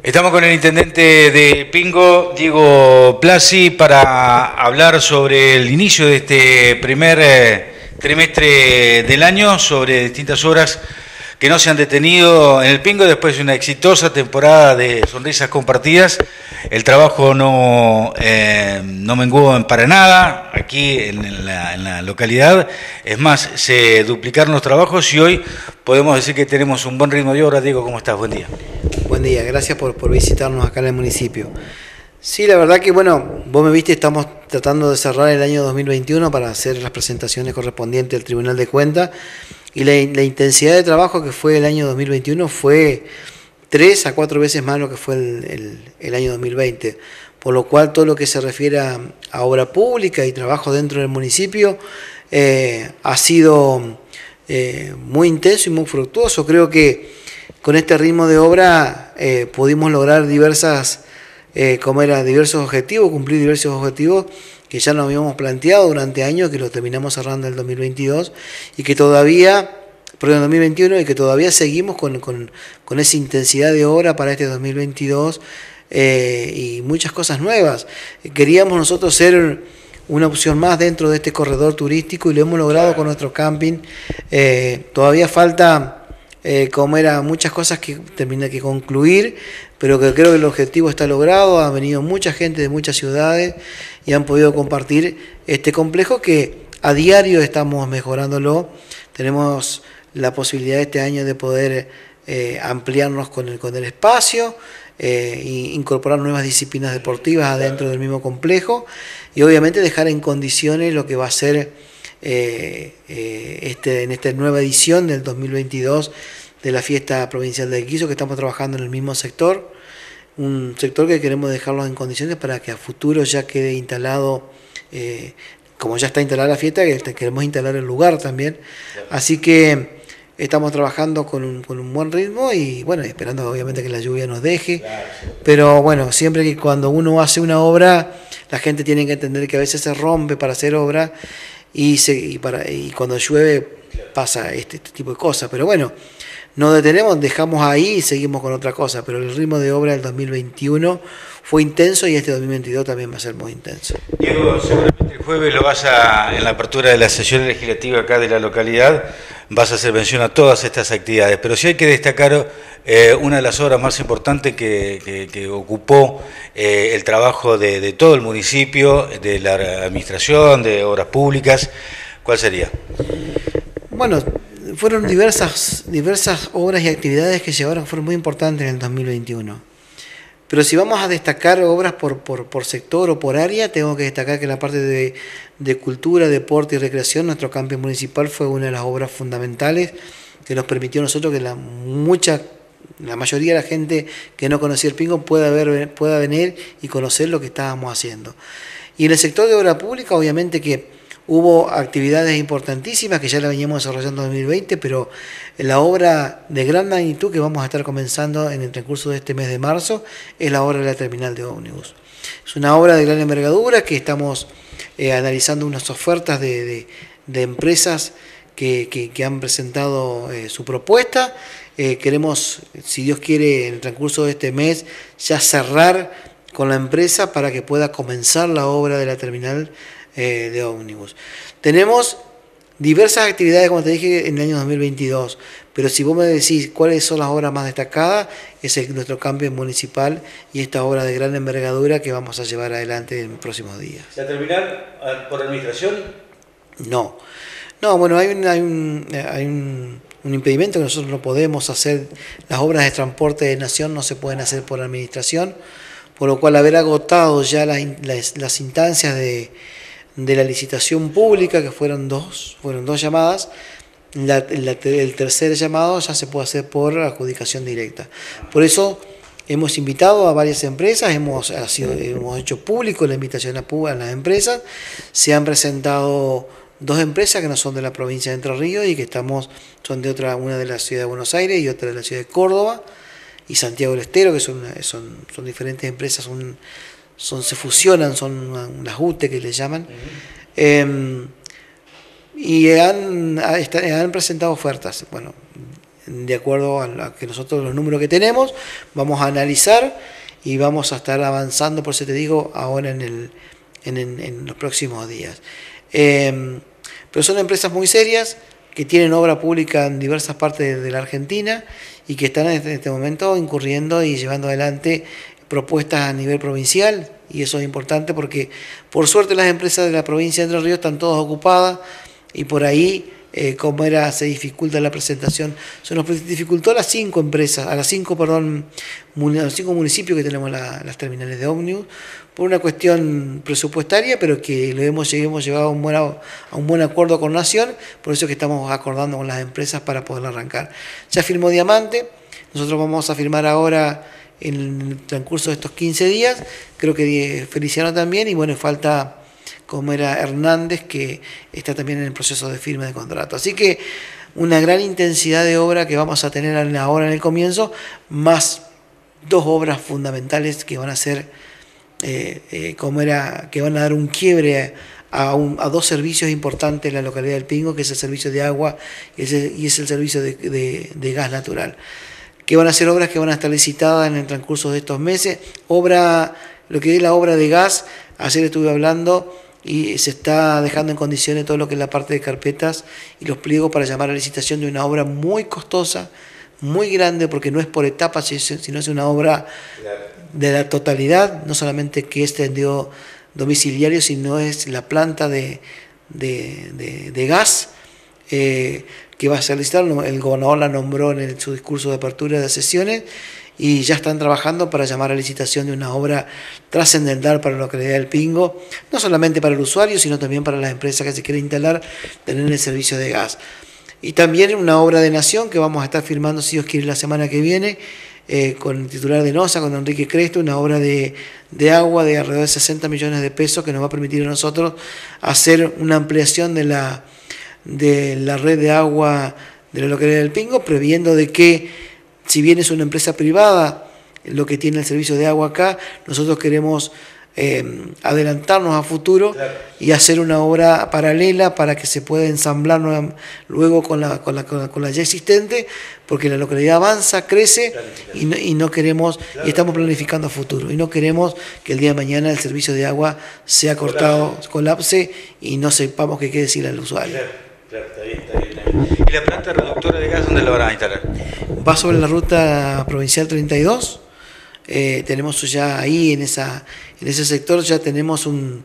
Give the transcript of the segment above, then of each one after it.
Estamos con el intendente de Pingo, Diego Plasi, para hablar sobre el inicio de este primer eh, trimestre del año, sobre distintas obras que no se han detenido en el Pingo después de una exitosa temporada de sonrisas compartidas. El trabajo no, eh, no menguó para nada aquí en la, localidad. Es más, se duplicaron los trabajos y hoy podemos decir que tenemos un buen ritmo de obra. Diego, ¿cómo estás? Buen día. Buen día, gracias por, por visitarnos acá en el municipio. Sí, la verdad que bueno, vos me viste, estamos tratando de cerrar el año 2021 para hacer las presentaciones correspondientes al Tribunal de Cuentas y la, intensidad de trabajo que fue el año 2021 fue tres a cuatro veces más lo que fue el, el, el año 2020. Por lo cual todo lo que se refiere a, obra pública y trabajo dentro del municipio eh, ha sido eh, muy intenso y muy fructuoso. Creo que con este ritmo de obra eh, pudimos lograr diversas, como era, diversos objetivos, cumplir diversos objetivos que ya nos habíamos planteado durante años, que lo terminamos cerrando en el 2022 y que todavía, perdón, en 2021 y que todavía seguimos con, con, con esa intensidad de obra para este 2022 eh, y muchas cosas nuevas. Queríamos nosotros ser una opción más dentro de este corredor turístico y lo hemos logrado con nuestro camping. Eh, todavía falta, eh, como era, muchas cosas que termina que concluir, pero que creo que el objetivo está logrado. Ha venido mucha gente de muchas ciudades y han podido compartir este complejo que a diario estamos mejorándolo. Tenemos la posibilidad este año de poder eh, ampliarnos con el, con el espacio, e incorporar nuevas disciplinas deportivas adentro del mismo complejo y obviamente dejar en condiciones lo que va a ser eh, este, en esta nueva edición del 2022 de la fiesta provincial del Guiso, que estamos trabajando en el mismo sector, un sector que queremos dejarlo en condiciones para que a futuro ya quede instalado, eh, como ya está instalada la fiesta, que queremos instalar el lugar también. Así que estamos trabajando con un, con un buen ritmo y bueno, esperando obviamente que la lluvia nos deje, pero bueno, siempre que cuando uno hace una obra, la gente tiene que entender que a veces se rompe para hacer obra y, se, y, para, y cuando llueve pasa este, este tipo de cosas, pero bueno, no detenemos, dejamos ahí y seguimos con otra cosa, pero el ritmo de obra del 2021 fue intenso y este 2022 también va a ser muy intenso. Diego, seguramente el jueves lo vas a, en la apertura de la sesión legislativa acá de la localidad, vas a hacer mención a todas estas actividades, pero sí hay que destacar eh, una de las obras más importantes que, que, que ocupó eh, el trabajo de, de todo el municipio, de la administración, de obras públicas, ¿cuál sería? Bueno, fueron diversas, diversas obras y actividades que llevaron, fueron muy importantes en el 2021. Pero si vamos a destacar obras por, por, por sector o por área, tengo que destacar que la parte de, de, cultura, deporte y recreación, nuestro campus municipal fue una de las obras fundamentales que nos permitió a nosotros que la mucha la mayoría de la gente que no conocía el Pingo pueda, ver, pueda venir y conocer lo que estábamos haciendo. Y en el sector de obra pública, obviamente que Hubo actividades importantísimas que ya la veníamos desarrollando en 2020, pero la obra de gran magnitud que vamos a estar comenzando en el transcurso de este mes de marzo es la obra de la terminal de ómnibus. Es una obra de gran envergadura que estamos eh, analizando unas ofertas de, empresas que, han presentado eh, su propuesta. Eh, queremos, si Dios quiere, en el transcurso de este mes ya cerrar con la empresa para que pueda comenzar la obra de la terminal eh, de ómnibus. Tenemos diversas actividades, como te dije, en el año 2022, pero si vos me decís cuáles son las obras más destacadas, es el, nuestro cambio municipal y esta obra de gran envergadura que vamos a llevar adelante en próximos días. ¿La terminal por administración? No. No, bueno, hay un, hay un, hay un, un impedimento que nosotros no podemos hacer, las obras de transporte de nación no se pueden hacer por administración, por lo cual haber agotado ya las, las, las instancias de, de la licitación pública, que fueron dos, fueron dos llamadas, la, el tercer llamado ya se puede hacer por adjudicación directa. Por eso hemos invitado a varias empresas, hemos, sido, hemos hecho público la invitación a, a las empresas, se han presentado dos empresas que no son de la provincia de Entre Ríos y que estamos, son de otra, una de la ciudad de Buenos Aires y otra de la ciudad de Córdoba y Santiago del Estero, que son, son, son diferentes empresas, son, se fusionan, son las UTE que le llaman. Eh, y han, han, presentado ofertas. Bueno, de acuerdo a, que nosotros los números que tenemos, vamos a analizar y vamos a estar avanzando, por eso te digo, ahora en, el, en, los próximos días. Em, pero son empresas muy serias que tienen obra pública en diversas partes de la Argentina y que están en este momento incurriendo y llevando adelante propuestas a nivel provincial y eso es importante porque por suerte las empresas de la provincia de Entre Ríos están todas ocupadas y por ahí eh, como era se dificulta la presentación. Se nos dificultó a las cinco empresas a las cinco perdón los cinco municipios que tenemos las terminales de ómnibus por una cuestión presupuestaria pero que lo hemos, hemos llevado a un, buen, a un buen acuerdo con Nación por eso que estamos acordando con las empresas para poder arrancar. Ya firmó Diamante nosotros vamos a firmar ahora en el transcurso de estos 15 días. Creo que Feliciano también, y bueno, falta como era Hernández, que está también en el proceso de firma de contrato. Así que una gran intensidad de obra que vamos a tener ahora en el comienzo, más dos obras fundamentales que van a ser, eh, eh, como era, que van a dar un quiebre a, a, dos servicios importantes en la localidad del Pingo, que es el servicio de agua y es el, servicio de gas natural que van a ser obras que van a estar licitadas en el transcurso de estos meses. Obra, lo que es la obra de gas, ayer estuve hablando y se está dejando en condiciones todo lo que es la parte de carpetas y los pliegos para llamar a licitación de una obra muy costosa, muy grande, porque no es por etapas, sino es una obra de la totalidad, no solamente que es tendido domiciliario, sino es la planta de, de, gas. Eh, que va a ser licitada, el gobernador la nombró en su discurso de apertura de sesiones y ya están trabajando para llamar a licitación de una obra trascendental para la localidad del Pingo, no solamente para el usuario, sino también para las empresas que se quieren instalar, tener el servicio de gas. Y también una obra de nación que vamos a estar firmando, si Dios quiere, la semana que viene, eh, con el titular de NOSA, con Enrique Cresto, una obra de, de, agua de alrededor de 60 millones de pesos que nos va a permitir a nosotros hacer una ampliación de la de la red de agua de la localidad del Pingo, previendo de que si bien es una empresa privada lo que tiene el servicio de agua acá, nosotros queremos eh, adelantarnos a futuro y hacer una obra paralela para que se pueda ensamblar luego con la, con la, con la ya existente, porque la localidad avanza, crece y no, y no queremos, y estamos planificando a futuro, y no queremos que el día de mañana el servicio de agua sea cortado, colapse. y no sepamos qué quiere decir al usuario. Claro, está bien, está bien. ¿Y la planta reductora de gas dónde la van a instalar? Va sobre la ruta provincial 32. Eh, tenemos ya ahí en, esa, en ese sector ya tenemos un,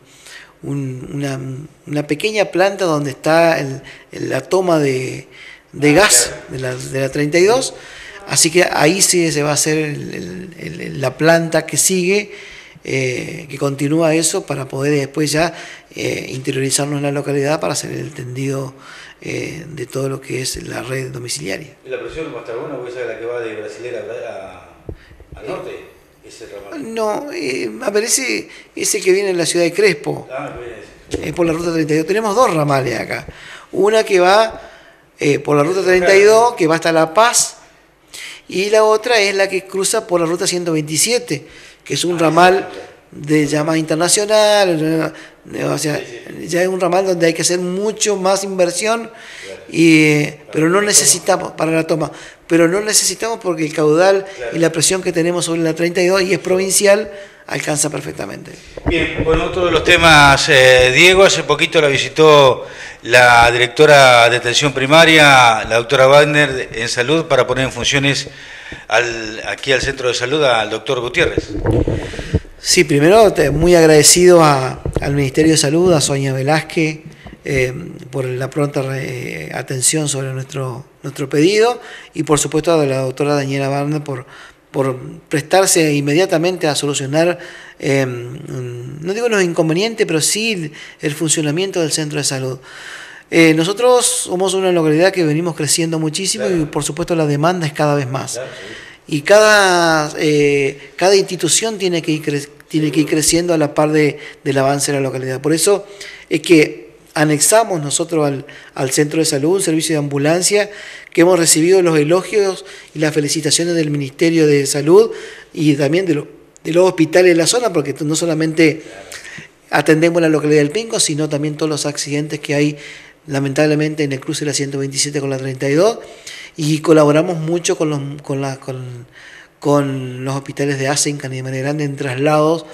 una, una, pequeña planta donde está el, la toma de, de ah, gas de, la, de la 32. Así que ahí sí se va a hacer el, la planta que sigue, eh, que continúa eso para poder después ya eh, interiorizarnos en la localidad para hacer el tendido eh, de todo lo que es la red domiciliaria. ¿Y la presión va a estar buena porque esa es la que va de Brasilera a, al norte? Ese. No, a ver, ese, ese que viene en la ciudad de Crespo. Ah, es por la ruta 32. Tenemos dos ramales acá. Una que va eh, por la ruta 32, que va hasta La Paz, y la otra es la que cruza por la ruta 127, que es un ramal de llamada internacional, o sea, ya es un ramal donde hay que hacer mucho más inversión, y, pero no necesitamos para la toma, pero no necesitamos porque el caudal y la presión que tenemos sobre la 32 y es provincial alcanza perfectamente. Bien, bueno, otro de los temas, eh, Diego, hace poquito la visitó la directora de atención primaria, la doctora Wagner, en salud para poner en funciones al, aquí al centro de salud al doctor Gutiérrez. Sí, primero muy agradecido al Ministerio de Salud, a Sonia Velázquez, eh, por la pronta eh, atención sobre nuestro, nuestro pedido y por supuesto a la doctora Daniela Barne por, por prestarse inmediatamente a solucionar, eh, no digo los inconvenientes, pero sí el funcionamiento del centro de salud. nosotros somos una localidad que venimos creciendo muchísimo y por supuesto la demanda es cada vez más y cada, eh, cada institución tiene que, ir tiene que ir creciendo a la par de, del avance de la localidad. Por eso es que anexamos nosotros al, al, centro de salud un servicio de ambulancia que hemos recibido los elogios y las felicitaciones del Ministerio de Salud y también de, de los hospitales de la zona, porque no solamente atendemos la localidad del Pinco, sino también todos los accidentes que hay lamentablemente en el cruce de la 127 con la 32 y colaboramos mucho con los, con la, con los hospitales de Asencan y de Manera Grande en traslados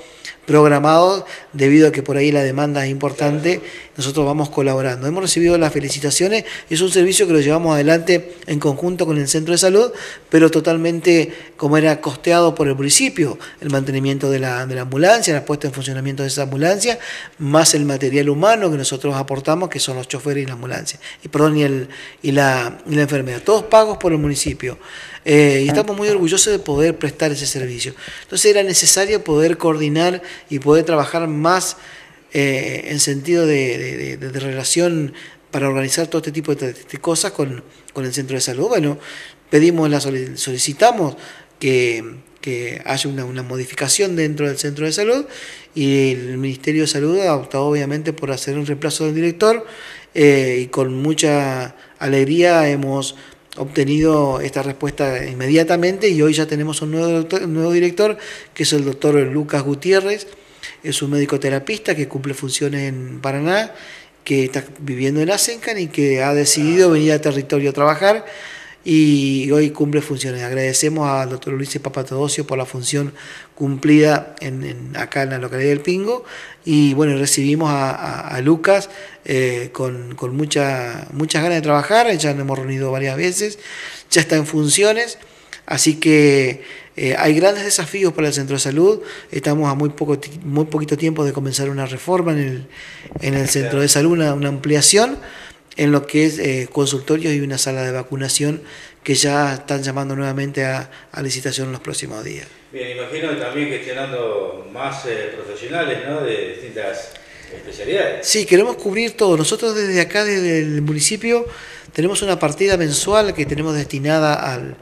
programados debido a que por ahí la demanda es importante, nosotros vamos colaborando. Hemos recibido las felicitaciones, es un servicio que lo llevamos adelante en conjunto con el centro de salud, pero totalmente como era costeado por el municipio, el mantenimiento de la, de la ambulancia, la puesta en funcionamiento de esa ambulancia, más el material humano que nosotros aportamos, que son los choferes y la ambulancia, y perdón, y, el, y, la, y la enfermedad, todos pagos por el municipio. Eh, y estamos muy orgullosos de poder prestar ese servicio. Entonces era necesario poder coordinar y poder trabajar más eh, en sentido de, relación para organizar todo este tipo de, cosas con, el centro de salud. Bueno, pedimos, la solicitamos que, haya una, modificación dentro del centro de salud y el Ministerio de Salud ha optado obviamente por hacer un reemplazo del director eh, y con mucha alegría hemos obtenido esta respuesta inmediatamente y hoy ya tenemos un nuevo, un nuevo director que es el doctor Lucas Gutiérrez. Es un médico terapista que cumple funciones en Paraná, que está viviendo en Asencan y que ha decidido venir al territorio a trabajar y hoy cumple funciones. Agradecemos al doctor Luis Papatodosio por la función cumplida en, acá en la localidad del Pingo. Y bueno, recibimos a, Lucas eh, con, con mucha, muchas ganas de trabajar, ya nos hemos reunido varias veces, ya está en funciones, así que eh, hay grandes desafíos para el centro de salud. Estamos a muy, poco, muy poquito tiempo de comenzar una reforma en el, en el centro de salud, una, ampliación en lo que es eh, consultorios y una sala de vacunación que ya están llamando nuevamente a, licitación en los próximos días. Bien, imagino también gestionando más eh, profesionales ¿no? de distintas especialidades. Sí, queremos cubrir todo. Nosotros desde acá, desde el municipio, tenemos una partida mensual que tenemos destinada al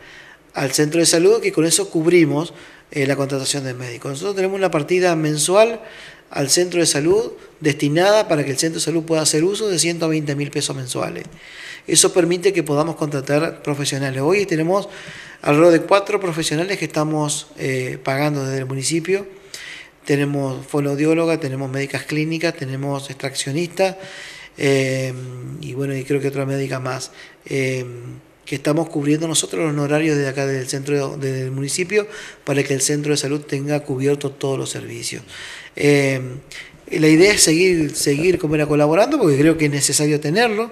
al centro de salud, que con eso cubrimos eh, la contratación de médicos. Nosotros tenemos una partida mensual al centro de salud destinada para que el centro de salud pueda hacer uso de 120 mil pesos mensuales. Eso permite que podamos contratar profesionales. Hoy tenemos alrededor de cuatro profesionales que estamos eh, pagando desde el municipio. Tenemos fonoaudióloga, tenemos médicas clínicas, tenemos extraccionistas eh, y bueno, y creo que otra médica más que estamos cubriendo nosotros los honorarios de acá del centro del municipio para que el centro de salud tenga cubierto todos los servicios. Eh, la idea es seguir, seguir como era colaborando porque creo que es necesario tenerlo.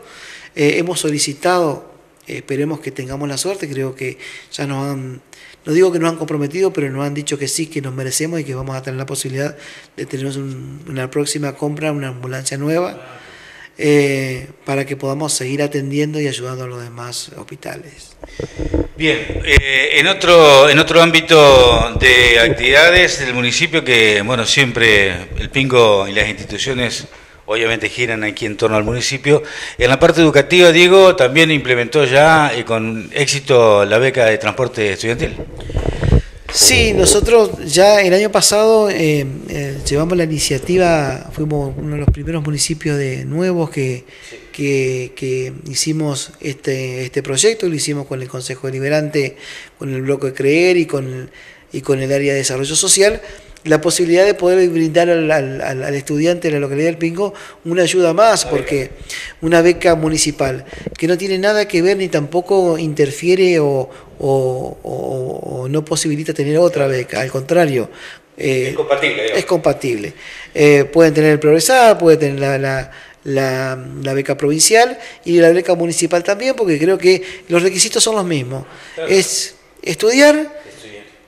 Eh, hemos solicitado, esperemos que tengamos la suerte, creo que ya nos han, no digo que nos han comprometido, pero nos han dicho que sí, que nos merecemos y que vamos a tener la posibilidad de tener una próxima compra, una ambulancia nueva eh, para que podamos seguir atendiendo y ayudando a los demás hospitales. Bien, eh, en, otro, en otro ámbito de actividades del municipio que, bueno, siempre el Pingo y las instituciones obviamente giran aquí en torno al municipio. En la parte educativa, Diego, también implementó ya y con éxito la beca de transporte estudiantil. Sí, nosotros ya el año pasado eh, eh, llevamos la iniciativa, fuimos uno de los primeros municipios de nuevos que, que, hicimos este, este proyecto, lo hicimos con el Consejo Deliberante, con el Bloque de Creer y con, y con el área de desarrollo social la posibilidad de poder brindar al, estudiante de la localidad del Pingo una ayuda más, porque una beca municipal que no tiene nada que ver ni tampoco interfiere o, no posibilita tener otra beca, al contrario. Eh, es compatible. Es compatible. Eh, pueden tener el progresar, pueden tener la, la, beca provincial y la beca municipal también, porque creo que los requisitos son los mismos. Es estudiar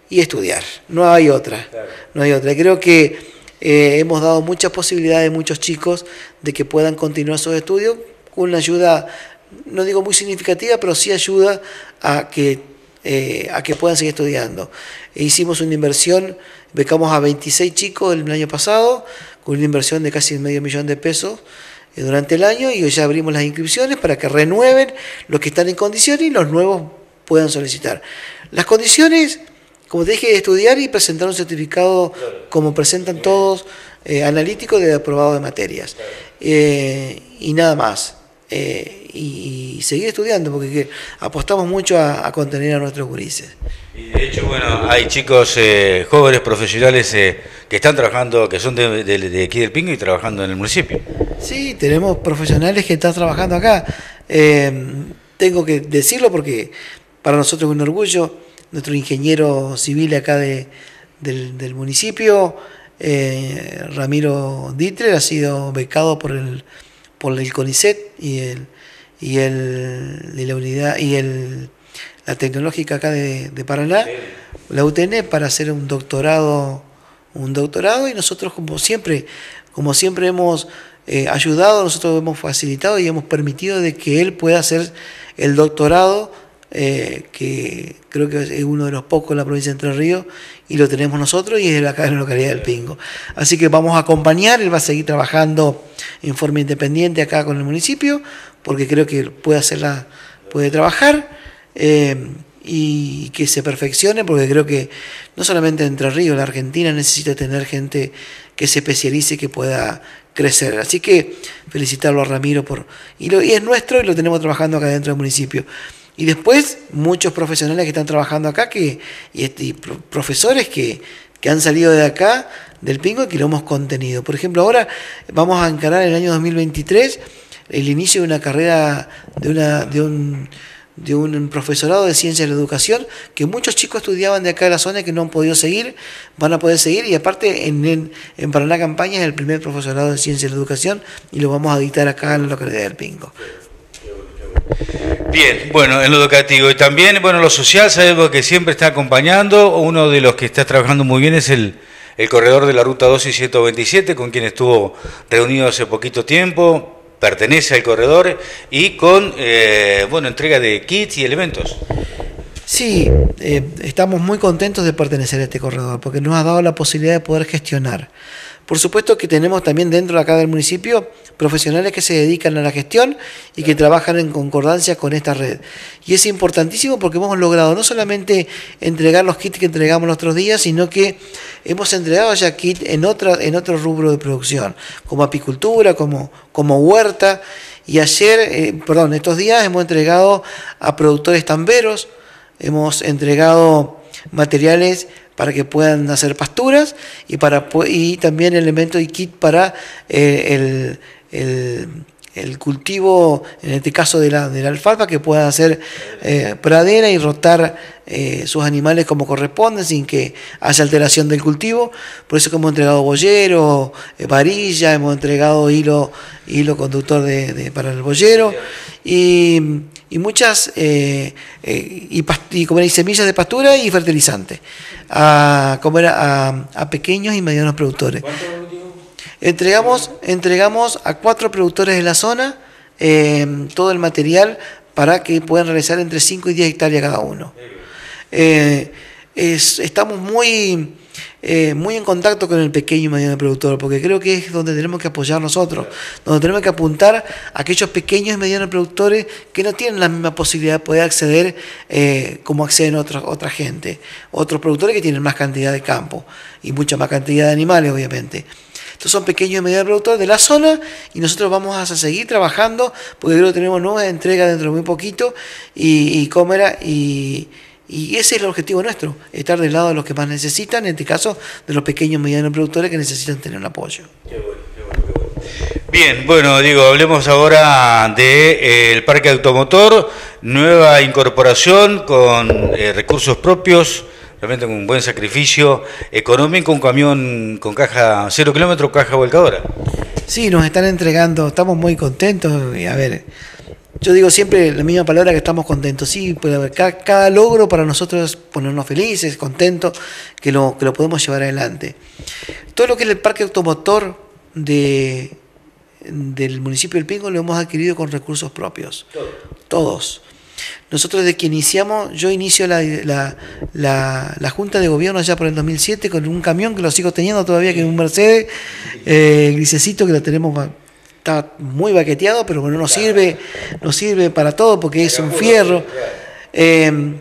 y estudiar. No hay otra. No hay otra. Creo que eh, hemos dado muchas posibilidades a muchos chicos de que puedan continuar sus estudios con una ayuda, no digo muy significativa, pero sí ayuda a que, eh, a que puedan seguir estudiando. E hicimos una inversión, becamos a 26 chicos el año pasado, con una inversión de casi medio millón de pesos eh, durante el año y hoy ya abrimos las inscripciones para que renueven los que están en condiciones y los nuevos puedan solicitar. Las condiciones como te dije, estudiar y presentar un certificado como presentan todos, eh, analítico de aprobado de materias. Eh, y nada más. eh, y, seguir estudiando, porque apostamos mucho a, contener a nuestros gurises. Y de hecho, bueno, hay chicos eh, jóvenes profesionales eh, que están trabajando, que son de, aquí del Pingo y trabajando en el municipio. Sí, tenemos profesionales que están trabajando acá. tengo que decirlo porque para nosotros es un orgullo, nuestro ingeniero civil acá de, del, municipio, Ramiro Dittler, ha sido becado por el por el CONICET y el y el la unidad y el la tecnológica acá de, Paraná, la UTN para hacer un doctorado un doctorado y nosotros como siempre como siempre hemos eh, ayudado, nosotros hemos facilitado y hemos permitido de que él pueda hacer el doctorado eh, que creo que es uno de los pocos en la provincia de Entre Ríos, y lo tenemos nosotros y es acá en la localidad del Pingo. Así que vamos a acompañar, él va a seguir trabajando en forma independiente acá con el municipio, porque creo que puede hacerla, puede trabajar. Eh, y que se perfeccione, porque creo que no solamente Entre Ríos, la Argentina necesita tener gente que se especialice y que pueda crecer. Así que felicitarlo a Ramiro por... Y, lo, y es nuestro y lo tenemos trabajando acá dentro del municipio. Y después muchos profesionales que están trabajando acá que, y, este, profesores que, han salido de acá, del Pingo, y que lo hemos contenido. Por ejemplo, ahora vamos a encarar el año 2023 el inicio de una carrera de, una, de, un, de un profesorado de ciencia de la educación que muchos chicos estudiaban de acá de la zona que no han podido seguir, van a poder seguir y aparte en, en, en Paraná Campaña es el primer profesorado de ciencia de la educación y lo vamos a dictar acá en la localidad del Pingo. Bien, bueno, en lo educativo y también, bueno, lo social sabemos que siempre está acompañando. Uno de los que está trabajando muy bien es el, corredor de la Ruta 2 y 127, con quien estuvo reunido hace poquito tiempo, pertenece al corredor y con, eh, bueno, entrega de kits y elementos. Sí, eh, estamos muy contentos de pertenecer a este corredor porque nos ha dado la posibilidad de poder gestionar. Por supuesto que tenemos también dentro de acá del municipio profesionales que se dedican a la gestión y que trabajan en concordancia con esta red. Y es importantísimo porque hemos logrado no solamente entregar los kits que entregamos los otros días, sino que hemos entregado ya kits en, en otro rubro de producción, como apicultura, como, como huerta. Y ayer, eh, perdón, estos días hemos entregado a productores tamberos, hemos entregado materiales para que puedan hacer pasturas y, para, y también elementos y kit para eh, el, cultivo, en este caso de la, de la alfalfa, que pueda hacer eh, pradera y rotar eh, sus animales como corresponde, sin que haya alteración del cultivo. Por eso que hemos entregado bollero, varilla, hemos entregado hilo, hilo conductor de, para el bollero. Y y muchas eh, eh, y, y, semillas de pastura y fertilizantes a, a, pequeños y medianos productores. Entregamos, entregamos a cuatro productores de la zona eh, todo el material para que puedan realizar entre 5 y 10 hectáreas cada uno. Estamos muy eh, muy en contacto con el pequeño y mediano productor, porque creo que es donde tenemos que apoyar nosotros, donde tenemos que apuntar a aquellos pequeños y medianos productores que no tienen la misma posibilidad de poder acceder eh, como acceden otra, otra gente, otros productores que tienen más cantidad de campo y mucha más cantidad de animales, obviamente. Estos son pequeños y medianos productores de la zona y nosotros vamos a seguir trabajando porque creo que tenemos nuevas entregas dentro de muy poquito y, y Cómera y y ese es el objetivo nuestro, estar del lado de los que más necesitan, en este caso de los pequeños y medianos productores que necesitan tener un apoyo. Bien, bueno, digo, hablemos ahora del de, eh, parque automotor, nueva incorporación con eh, recursos propios, realmente con un buen sacrificio económico, un camión con caja cero kilómetros, caja volcadora. Sí, nos están entregando, estamos muy contentos, a ver, yo digo siempre la misma palabra que estamos contentos. Sí, pues, cada, cada, logro para nosotros es ponernos felices, contentos, que lo, que lo podemos llevar adelante. Todo lo que es el parque automotor de, del municipio del Pingo lo hemos adquirido con recursos propios. Todos. Nosotros desde que iniciamos, yo inicio la, la, la, Junta de Gobierno allá por el 2007 con un camión que lo sigo teniendo todavía, que es un Mercedes, eh, grisecito que lo tenemos está muy baqueteado, pero bueno, nos sirve, nos sirve para todo porque es un fierro. Eh,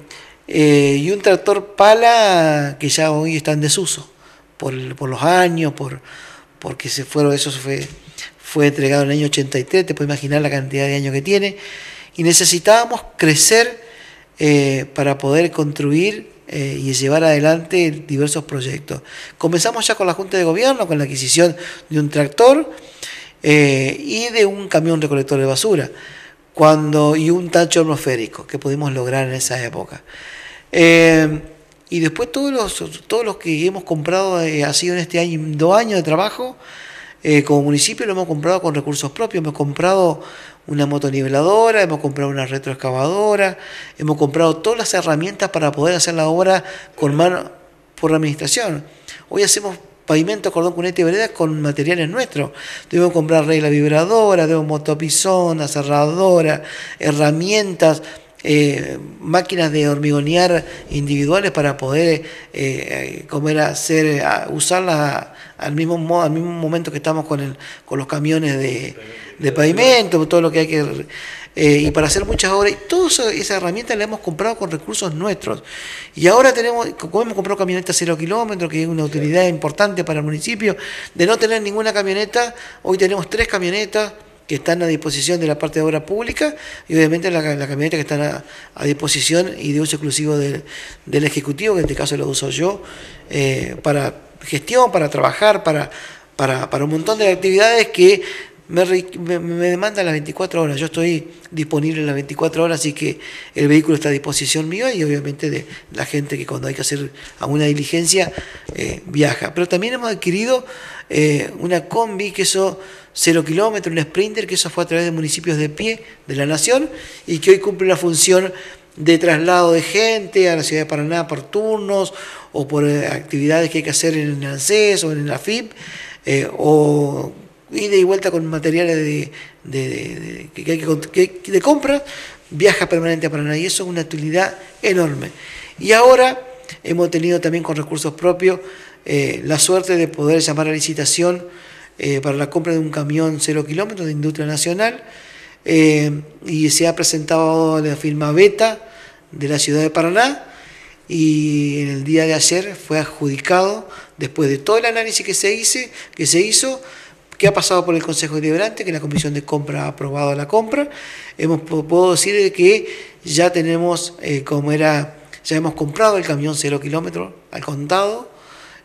eh, y un tractor pala que ya hoy está en desuso, por, por los años, por, porque se fueron, eso fue, fue entregado en el año 83, te puedes imaginar la cantidad de años que tiene, y necesitábamos crecer eh, para poder construir y llevar adelante diversos proyectos. Comenzamos ya con la Junta de Gobierno, con la adquisición de un tractor eh, y de un camión recolector de basura cuando, y un tacho atmosférico que pudimos lograr en esa época. y después todos los, todos los que hemos comprado ha sido en este año, dos años de trabajo, como municipio lo hemos comprado con recursos propios, hemos comprado una motoniveladora, hemos comprado una retroexcavadora, hemos comprado todas las herramientas para poder hacer la obra con mano por la administración. Hoy hacemos pavimento, cordón, cuneta y vereda con materiales nuestros. Debemos comprar regla vibradora, debemos motopizón, cerradora, herramientas, eh, máquinas de hormigonear individuales para poder eh, comer, hacer, usarlas al mismo, al mismo momento que estamos con, el, con los camiones de de pavimento, todo lo que hay que... Eh, y para hacer muchas obras, y todas esas herramientas las hemos comprado con recursos nuestros. Y ahora tenemos, como hemos comprado camionetas cero kilómetros, que es una utilidad importante para el municipio, de no tener ninguna camioneta, hoy tenemos tres camionetas que están a disposición de la parte de obra pública y obviamente la, camioneta que están a, disposición y de uso exclusivo del, Ejecutivo, que en este caso lo uso yo, eh, para gestión, para trabajar, para, para, para un montón de actividades que me, me, demanda las 24 horas. Yo estoy disponible las 24 horas, así que el vehículo está a disposición mío y obviamente de la gente que cuando hay que hacer alguna diligencia eh, viaja. Pero también hemos adquirido eh, una combi, que eso cero kilómetros, un Sprinter, que eso fue a través de municipios de pie de la nación y que hoy cumple la función de traslado de gente a la ciudad de Paraná por turnos o por eh, actividades que hay que hacer en el ANSES o en la FIP o ida y vuelta con materiales de, de, de, de compra, viaja permanente a Paraná y eso es una utilidad enorme. Y ahora hemos tenido también con recursos propios eh, la suerte de poder llamar a licitación eh, para la compra de un camión cero kilómetros de industria nacional eh, y se ha presentado la firma Beta de la ciudad de Paraná y en el día de ayer fue adjudicado después de todo el análisis que se, hizo, que se hizo ¿Qué ha pasado por el Consejo Deliberante? Que la Comisión de Compra ha aprobado la compra. Hemos, puedo decir que ya tenemos, eh, como era, ya hemos comprado el camión cero kilómetros al contado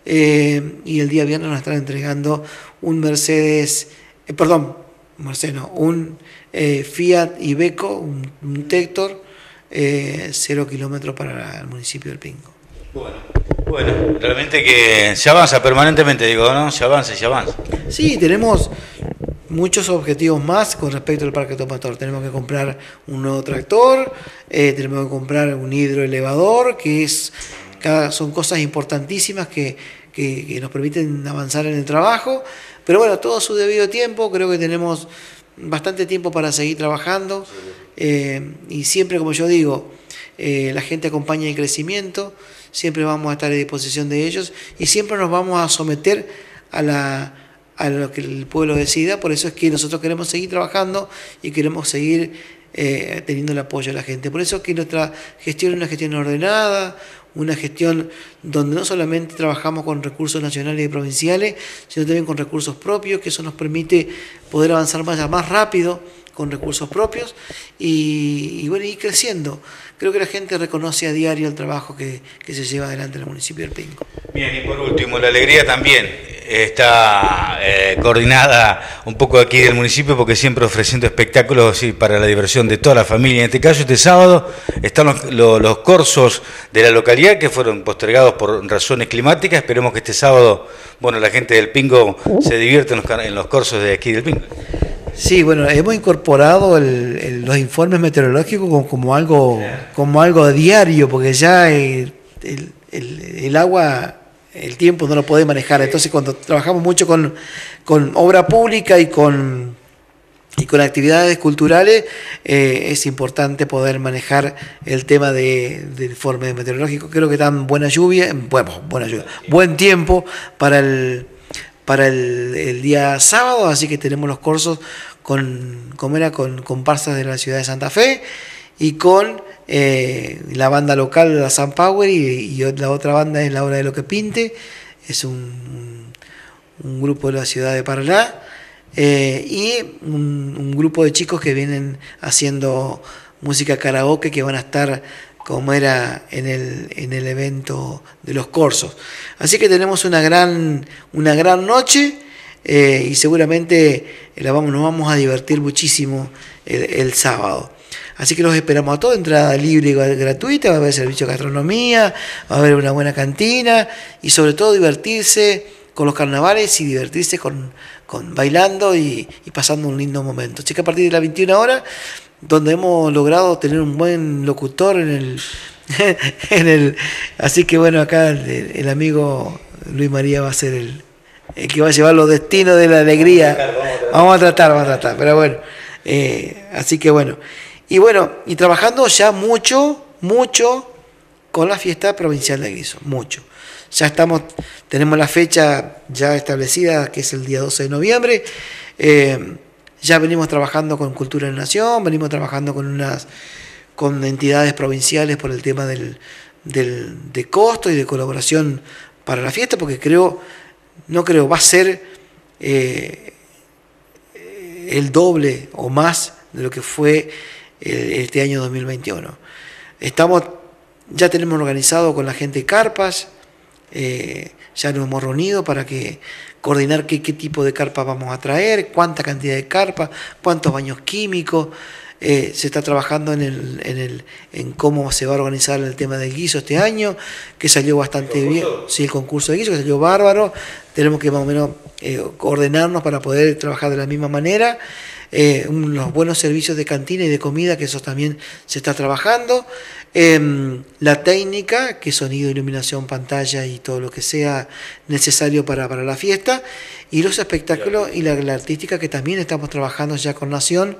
eh, y el día viernes nos están entregando un Mercedes, eh, perdón, Mercedes no, un Fiat Ibeco, un, un Tector cero kilómetros para el municipio del Pingo. Bueno. Bueno, realmente que se avanza permanentemente, digo, ¿no? Se avanza y se avanza. Sí, tenemos muchos objetivos más con respecto al parque automotor. Tenemos que comprar un nuevo tractor, eh, tenemos que comprar un hidroelevador, que es son cosas importantísimas que, nos permiten avanzar en el trabajo. Pero bueno, todo a su debido tiempo, creo que tenemos bastante tiempo para seguir trabajando. Eh, y siempre, como yo digo, eh, la gente acompaña el crecimiento siempre vamos a estar a disposición de ellos y siempre nos vamos a someter a, la, a lo que el pueblo decida. Por eso es que nosotros queremos seguir trabajando y queremos seguir eh, teniendo el apoyo de la gente. Por eso es que nuestra gestión es una gestión ordenada, una gestión donde no solamente trabajamos con recursos nacionales y provinciales, sino también con recursos propios, que eso nos permite poder avanzar más, más rápido con recursos propios y, y bueno, ir creciendo creo que la gente reconoce a diario el trabajo que, se lleva adelante en el municipio del Pinco. Bien, y por último, la alegría también está eh, coordinada un poco aquí del municipio porque siempre ofreciendo espectáculos para la diversión de toda la familia. En este caso, este sábado están los, los, cursos de la localidad que fueron postergados por razones climáticas. Esperemos que este sábado, bueno, la gente del Pingo se divierta en los, en los cursos de aquí del Pingo. Sí, bueno, hemos incorporado los informes meteorológicos como, algo, como algo diario, porque ya el, agua, el tiempo no lo puede manejar. Entonces, cuando trabajamos mucho con, obra pública y con, y con actividades culturales, eh, es importante poder manejar el tema de, del informe meteorológico. Creo que dan buena lluvia, bueno, buena lluvia, buen tiempo para el para el, día sábado, así que tenemos los cursos con, como con comparsas de la ciudad de Santa Fe y con eh, la banda local, la Sun Power, y, la otra banda es la hora de lo que pinte, es un, un grupo de la ciudad de Paraná, eh, y un, grupo de chicos que vienen haciendo música karaoke que van a estar como era en el, en el evento de los corsos. Así que tenemos una gran, una gran noche eh, y seguramente la vamos, nos vamos a divertir muchísimo el, sábado. Así que los esperamos a todos, entrada libre y gratuita, va a haber servicio de gastronomía, va a haber una buena cantina y sobre todo divertirse con los carnavales y divertirse con, con bailando y, pasando un lindo momento. Así que a partir de las 21 horas, donde hemos logrado tener un buen locutor en el... en el así que bueno, acá el, amigo Luis María va a ser el, que va a llevar los destinos de la alegría. Vamos a tratar, vamos a tratar, pero bueno. Eh, así que bueno. Y bueno, y trabajando ya mucho, mucho con la fiesta provincial de Guiso, mucho. Ya estamos, tenemos la fecha ya establecida, que es el día 12 de noviembre. Eh, ya venimos trabajando con Cultura en Nación, venimos trabajando con unas con entidades provinciales por el tema del, de costo y de colaboración para la fiesta, porque creo, no creo, va a ser eh, el doble o más de lo que fue eh, este año 2021. Estamos, ya tenemos organizado con la gente carpas, eh, ya nos hemos reunido para que coordinar qué, tipo de carpa vamos a traer, cuánta cantidad de carpa, cuántos baños químicos. Eh, se está trabajando en, el, en, el, en cómo se va a organizar el tema del guiso este año, que salió bastante bien. Sí, el concurso de guiso, que salió bárbaro. Tenemos que más o menos eh, ordenarnos para poder trabajar de la misma manera. Eh, los buenos servicios de cantina y de comida, que eso también se está trabajando. Em, la técnica, que sonido, iluminación, pantalla y todo lo que sea necesario para, para la fiesta, y los espectáculos y la, artística que también estamos trabajando ya con Nación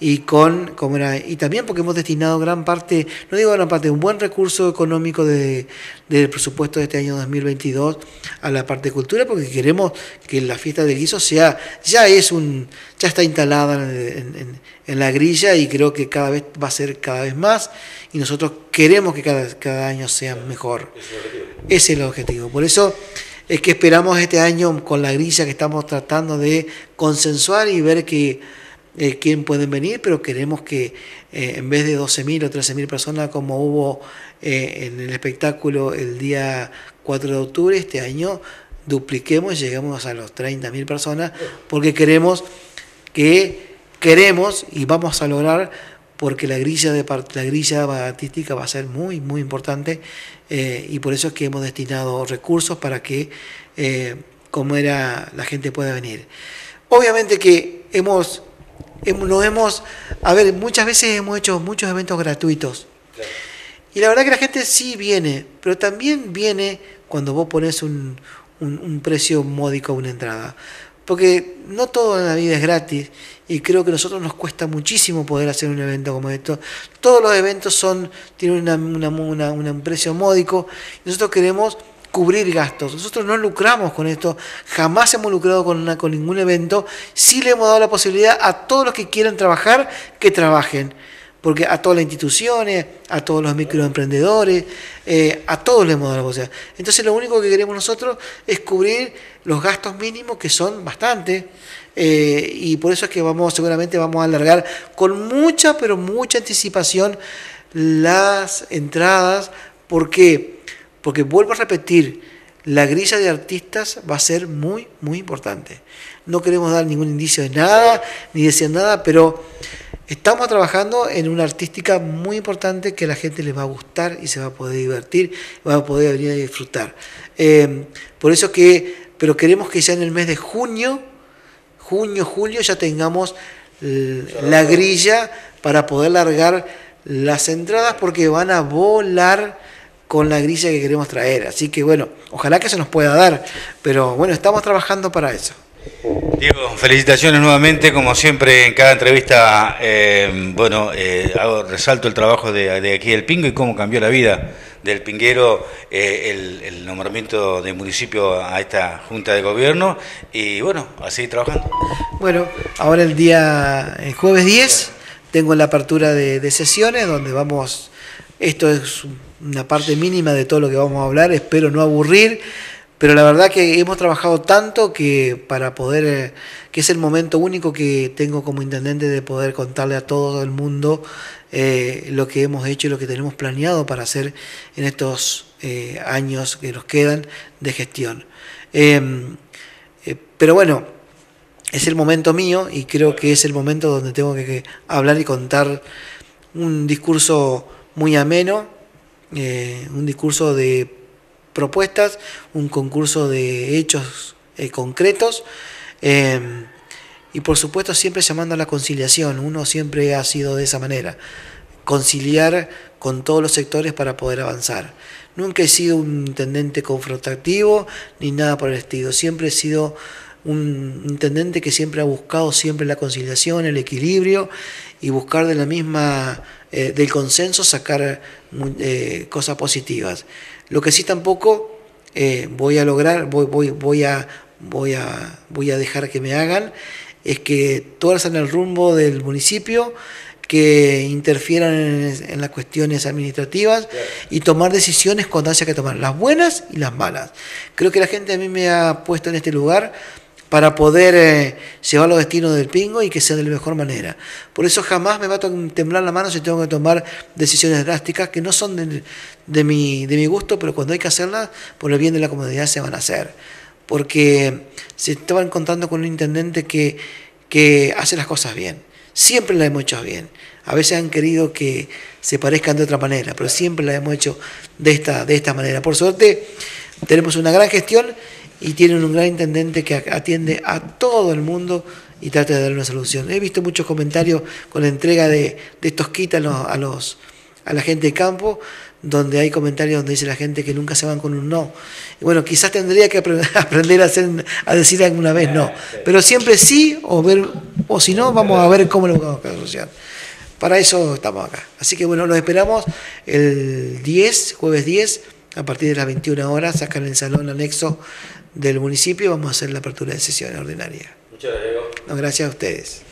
y con como era, y también porque hemos destinado gran parte, no digo gran parte, un buen recurso económico de, del presupuesto de este año 2022 a la parte de cultura, porque queremos que la fiesta del guiso sea, ya es un, ya está instalada en, en la grilla y creo que cada vez va a ser cada vez más y nosotros queremos que cada, cada año sea mejor. Ese es el objetivo. Por eso es que esperamos este año con la grilla que estamos tratando de consensuar y ver que eh, quién pueden venir, pero queremos que eh, en vez de 12.000 o 13.000 personas como hubo eh, en el espectáculo el día 4 de octubre, este año dupliquemos y lleguemos a los 30.000 personas porque queremos que queremos y vamos a lograr porque la grilla, de, la grilla artística va a ser muy, muy importante eh, y por eso es que hemos destinado recursos para que, eh, como era, la gente pueda venir. Obviamente que hemos, hemos, hemos, a ver, muchas veces hemos hecho muchos eventos gratuitos. Y la verdad que la gente sí viene, pero también viene cuando vos pones un, un, un precio módico a una entrada. Porque no todo en la vida es gratis y creo que a nosotros nos cuesta muchísimo poder hacer un evento como esto. Todos los eventos son tienen una, un precio módico nosotros queremos cubrir gastos. Nosotros no lucramos con esto, jamás hemos lucrado con, una, con ningún evento, sí le hemos dado la posibilidad a todos los que quieran trabajar que trabajen porque a todas las instituciones, a todos los microemprendedores, eh, a todos le hemos dado la posibilidad. Entonces lo único que queremos nosotros es cubrir los gastos mínimos, que son bastante, eh, y por eso es que vamos, seguramente vamos a alargar con mucha, pero mucha anticipación las entradas. ¿Por qué? Porque vuelvo a repetir, la grilla de artistas va a ser muy, muy importante. No queremos dar ningún indicio de nada, ni decir nada, pero Estamos trabajando en una artística muy importante que a la gente le va a gustar y se va a poder divertir, va a poder venir a disfrutar. Eh, por eso que, pero queremos que ya en el mes de junio, junio, julio, ya tengamos la grilla para poder largar las entradas porque van a volar con la grilla que queremos traer. Así que bueno, ojalá que se nos pueda dar, pero bueno, estamos trabajando para eso. Diego, felicitaciones nuevamente, como siempre en cada entrevista, eh, bueno, eh, hago, resalto el trabajo de, aquí del Pingo y cómo cambió la vida del Pinguero eh, el, nombramiento del municipio a esta Junta de Gobierno y bueno, a seguir trabajando. Bueno, ahora el día, el jueves 10, tengo la apertura de, de sesiones donde vamos, esto es una parte mínima de todo lo que vamos a hablar, espero no aburrir pero la verdad que hemos trabajado tanto que para poder, eh, que es el momento único que tengo como intendente de poder contarle a todo el mundo eh, lo que hemos hecho y lo que tenemos planeado para hacer en estos eh, años que nos quedan de gestión. Em, pero bueno, es el momento mío y creo que es el momento donde tengo que hablar y contar un discurso muy ameno, un discurso de propuestas, un concurso de hechos eh, concretos em, y por supuesto siempre llamando a la conciliación. Uno siempre ha sido de esa manera, conciliar con todos los sectores para poder avanzar. Nunca he sido un intendente confrontativo ni nada por el estilo, siempre he sido un intendente que siempre ha buscado siempre la conciliación, el equilibrio y buscar de la misma, eh, del consenso sacar eh, cosas positivas. Lo que sí tampoco eh, voy a lograr, voy, voy, voy, a, voy, a, voy a dejar que me hagan, es que en el rumbo del municipio, que interfieran en, las cuestiones administrativas y tomar decisiones cuando haya que tomar, las buenas y las malas. Creo que la gente a mí me ha puesto en este lugar para poder eh, llevar los destinos del pingo y que sea de la mejor manera. Por eso jamás me va a temblar la mano si tengo que tomar decisiones drásticas que no son de, mi, de mi gusto, pero cuando hay que hacerlas, por el bien de la comunidad se van a hacer. Porque se estaba encontrando con un intendente que, que hace las cosas bien. Siempre las hemos hecho bien. A veces han querido que se parezcan de otra manera, pero siempre las hemos hecho de esta, de esta manera. Por suerte, tenemos una gran gestión y tienen un gran intendente que atiende a todo el mundo y trata de dar una solución. He visto muchos comentarios con la entrega de, estos kits a, los, a, la gente de campo, donde hay comentarios donde dice la gente que nunca se van con un no. Y bueno, quizás tendría que aprender a, decir alguna vez no, pero siempre sí o si no, vamos a ver cómo lo vamos a solucionar. Para eso estamos acá. Así que bueno, los esperamos el 10, jueves 10, a partir de las 21 horas, acá en el salón anexo del municipio vamos a hacer la apertura de sesión ordinaria. Muchas gracias. gracias a ustedes.